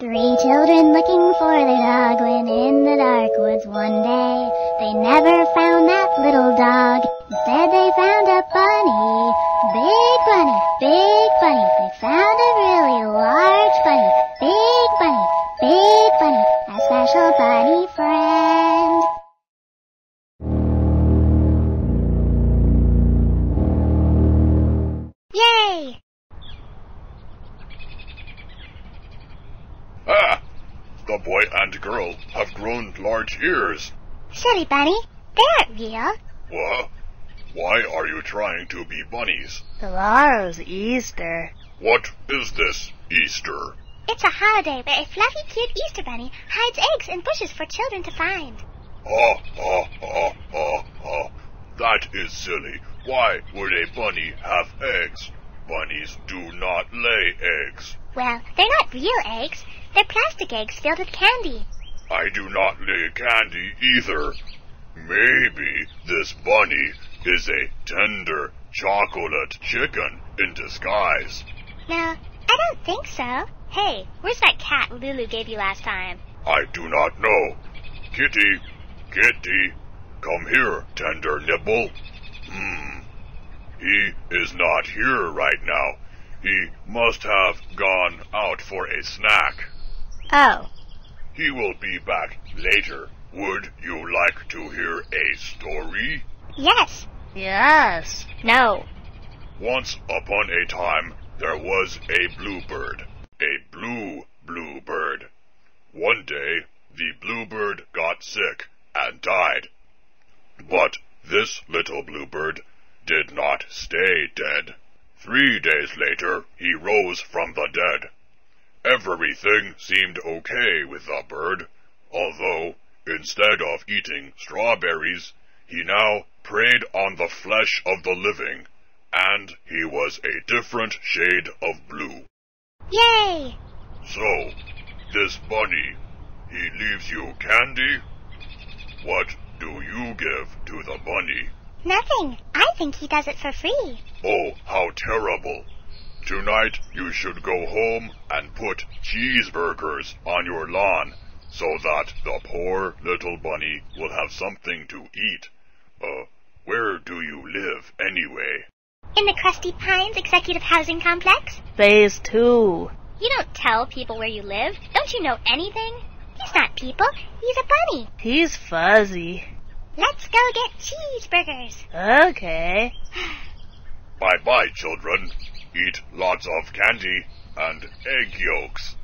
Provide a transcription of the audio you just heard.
Three children looking for their dog went in the dark woods one day. They never found that little dog. Instead they found a bunny. Big bunny, big bunny. They found a really large bunny. Big bunny, big bunny. A special bunny friend. Yay! Ah! The boy and girl have grown large ears. Silly bunny, they aren't real. What? Why are you trying to be bunnies? Tomorrow's Easter. What is this Easter? It's a holiday where a fluffy, cute Easter bunny hides eggs in bushes for children to find. Ah, ah, ah, ah, ah. That is silly. Why would a bunny have eggs? Bunnies do not lay eggs. Well, they're not real eggs. They're plastic eggs filled with candy. I do not lay candy either. Maybe this bunny is a tender chocolate chicken in disguise. No, I don't think so. Hey, where's that cat Lulu gave you last time? I do not know. Kitty, Kitty, come here, tender nibble. Hmm. He is not here right now. He must have gone out for a snack. Oh. He will be back later. Would you like to hear a story? Yes. Yes. No. Once upon a time, there was a bluebird. A blue bluebird. One day, the bluebird got sick and died. But this little bluebird did not stay dead. Three days later, he rose from the dead. Everything seemed okay with the bird, although, instead of eating strawberries, he now preyed on the flesh of the living, and he was a different shade of blue. Yay! So, this bunny, he leaves you candy? What do you give to the bunny? Nothing. I think he does it for free. Oh, how terrible. Tonight you should go home and put cheeseburgers on your lawn so that the poor little bunny will have something to eat. Uh, where do you live anyway? In the Crusty Pines Executive Housing Complex? Phase two. You don't tell people where you live. Don't you know anything? He's not people. He's a bunny. He's fuzzy. Let's go get cheeseburgers. Okay. Bye bye, children. Eat lots of candy and egg yolks.